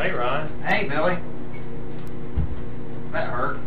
Hey, Ron. Hey, Billy. That hurt.